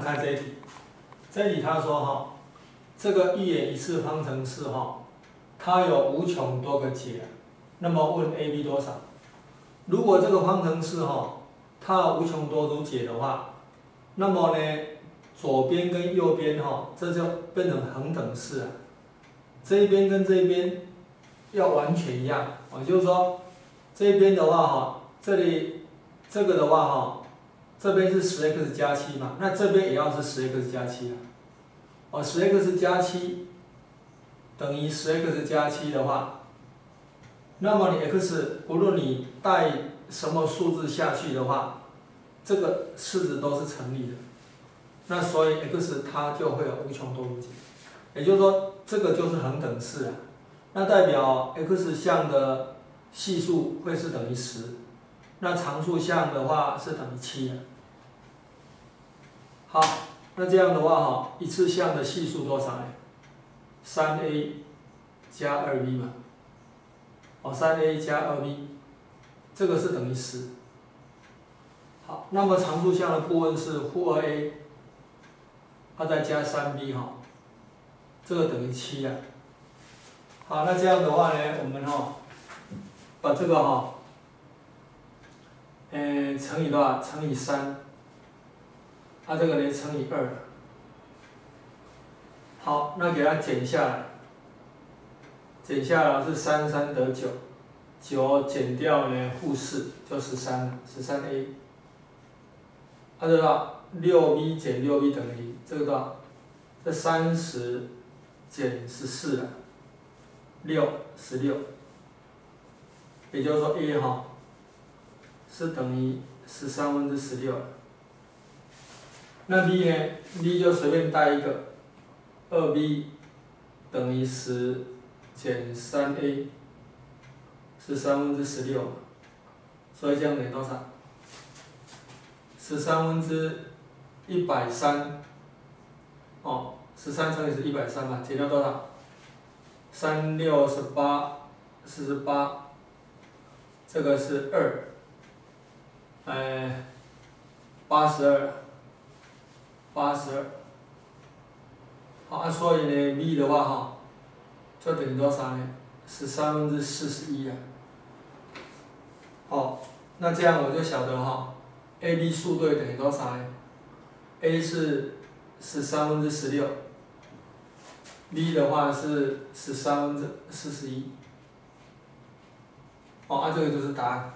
看这一题，这里他说哈，这个一元一次方程式哈，它有无穷多个解，那么问 a b 多少？如果这个方程式哈，它有无穷多组解的话，那么呢，左边跟右边哈，这就变成恒等式啊。这一边跟这一边要完全一样啊，就是说这边的话哈，这里这个的话哈。这边是十 x 加七嘛，那这边也要是十 x 加七啊。哦，十 x 加七等于十 x 加七的话，那么你 x 无论你带什么数字下去的话，这个式子都是成立的。那所以 x 它就会有无穷多个解，也就是说这个就是恒等式啊。那代表 x 项的系数会是等于十，那常数项的话是等于七的。好，那这样的话哈，一次项的系数多少呢？三 a 加二 b 嘛，哦，三 a 加二 b，这个是等于十。好，那么常数项的部分是负二 a，它再加三 b 哈，这个等于七啊。好，那这样的话呢，我们哈，把这个哈，嗯，乘以多少？乘以三。它这个呢乘以二，好，那给它减下来，减下来是三三得九，九减掉呢负四就十三十三 a，它这个六 b 减六 b 等于这个多少？这三十减十四啊，六十六，也就是说 a 哈是等于十三分之十六。那 b 呢？b 就随便带一个，二 b 等于十减三 a，是三分之十六，所以这样等于多少？十三分之一百三，哦，十三乘以是一百三嘛，减掉多少？三六十八，四十八，这个是二，哎，八十二。八十二，好，所以呢，b 的话哈，就等于多少呢？十三分之四十一啊。好，那这样我就晓得哈，a、b 数对等于多少呢？a 是十三分之十六，b 的话是十三分之四十一。好，啊，这个就是答案。